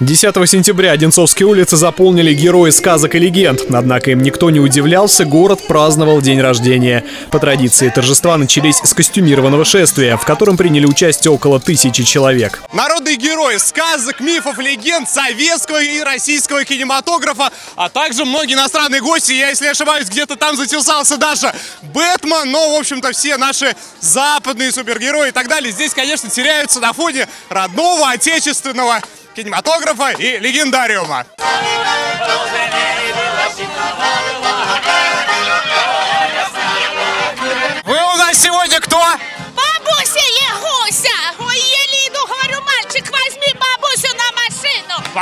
10 сентября Одинцовские улицы заполнили герои сказок и легенд. Однако им никто не удивлялся, город праздновал день рождения. По традиции торжества начались с костюмированного шествия, в котором приняли участие около тысячи человек. Народные герои сказок, мифов, легенд советского и российского кинематографа, а также многие иностранные гости. Я, если ошибаюсь, где-то там затесался даже Бэтмен, но, в общем-то, все наши западные супергерои и так далее здесь, конечно, теряются на фоне родного, отечественного кинематографа и легендариума.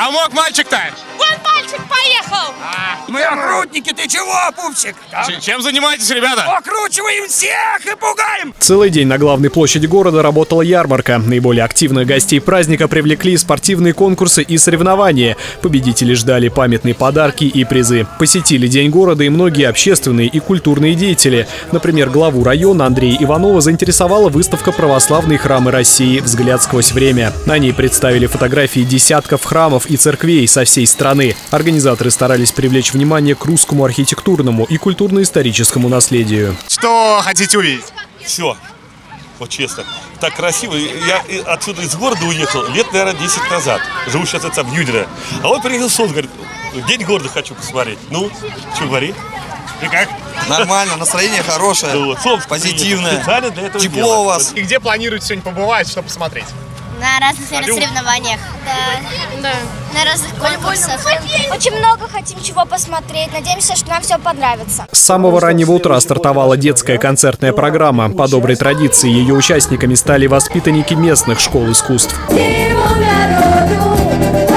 Помог мальчик-то? Вон мальчик поехал! Мы окрутники, ты чего, пупсик? Ч- Чем занимаетесь, ребята? Окручиваем всех и пугаем! Целый день на главной площади города работала ярмарка. Наиболее активных гостей праздника привлекли спортивные конкурсы и соревнования. Победители ждали памятные подарки и призы. Посетили День города и многие общественные и культурные деятели. Например, главу района Андрея Иванова заинтересовала выставка «Православные храмы России. Взгляд сквозь время». На ней представили фотографии десятков храмов и церквей со всей страны. Организаторы старались привлечь внимание к русскому архитектурному и культурно-историческому наследию. Что хотите увидеть? Все. Вот честно. Так красиво. Я отсюда из города уехал лет, наверное, 10 назад. Живу сейчас это в Нюдере. А он приехал сон, говорит, день города хочу посмотреть. Ну, что говорит? И как? Нормально, настроение хорошее, Ну вот, солнце позитивное, специально для этого тепло делают. у вас. И где планируете сегодня побывать, что посмотреть? На разных наверное, соревнованиях. Да. На разных конкурсах. Очень много хотим чего посмотреть. Надеемся, что нам все понравится. С самого раннего утра стартовала детская концертная программа. По доброй традиции ее участниками стали воспитанники местных школ искусств. Всему народу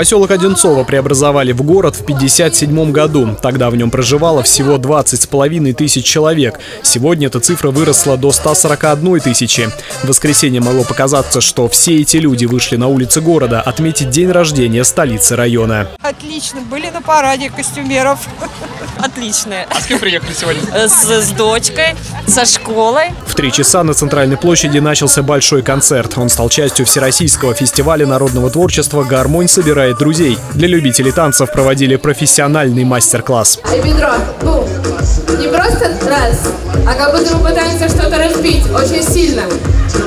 Поселок Одинцово преобразовали в город в 57 году. Тогда в нем проживало всего 20 с половиной тысяч человек. Сегодня эта цифра выросла до 141 тысячи. В воскресенье могло показаться, что все эти люди вышли на улицы города отметить день рождения столицы района. Отлично, были на параде костюмеров. Отличные. А с кем приехали сегодня? С, с дочкой, со школой. В три часа на центральной площади начался большой концерт. Он стал частью Всероссийского фестиваля народного творчества «Гармонь собирает друзей». Для любителей танцев проводили профессиональный мастер-класс. Бедро. Ну, не просто раз, а как будто мы пытаемся что-то разбить очень сильно.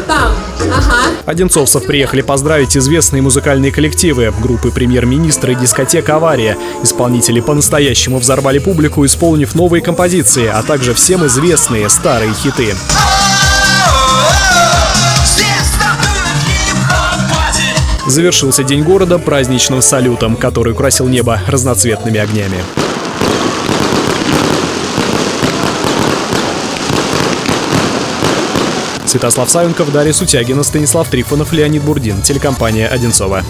Там. Ага. Одинцовцев приехали поздравить известные музыкальные коллективы, группы премьер-министра и дискотека «Авария». Исполнители по-настоящему взорвали публику, исполнив новые композиции, а также всем известные старые хиты. Завершился День города праздничным салютом, который украсил небо разноцветными огнями. Святослав Савенков, Дарья Сутягина, Станислав Трифонов, Леонид Бурдин. Телекомпания «Одинцова».